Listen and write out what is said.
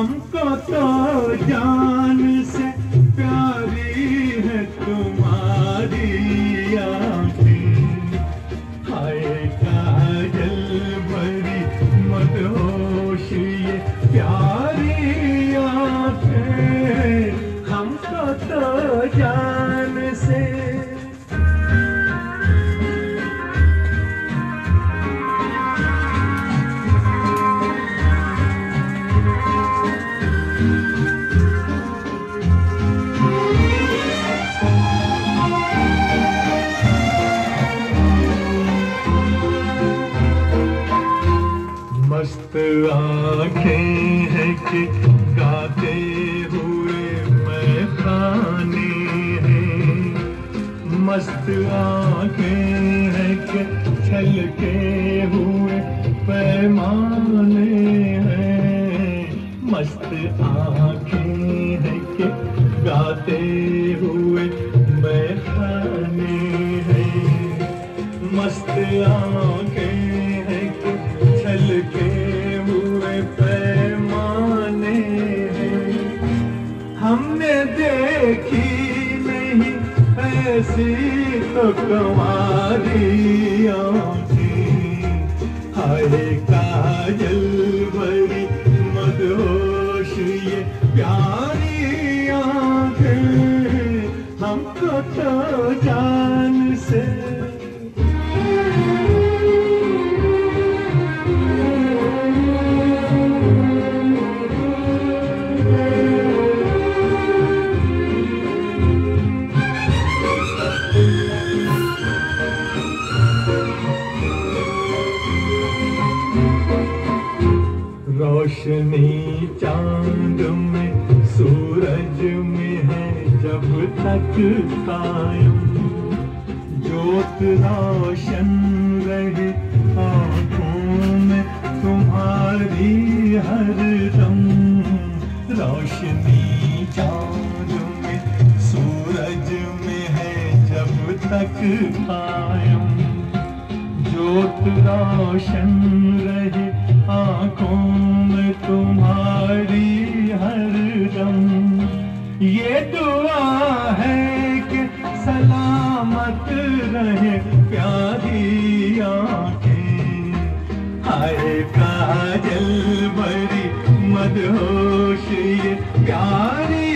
हमको तो जान से प्यारी है तुम्हारी आँखें। का जल भरी मदहोश ये प्यारी आँखें। हमको तो जान आँखें हैं कि गाते हुए मैं खाने हैं। मस्त आँखें हैं कि छलके हुए पैमाने हैं। मस्त आँखें हैं कि गाते हुए मैं खाने हैं। मस्त आँखें हैं कि छलके हमने देखी नहीं, ऐसी तो कमारी आँखें। हाय काजल भरी मदहोश, ये प्यारी आँखें। हमको तो जान से रोशनी चाँद में, सूरज में है जब तक कायम। ज्योत रोशन रहे आँखों में, तुम्हारी हर दम। रोशनी चाँद में, सूरज में है जब तक कायम। ज्योत रोशन रहे आँखों में तुम्हारी हर दम। ये दुआ है कि सलामत रहे प्यारी आँखें। हाय काजल भरी मदहोश, ये प्यारी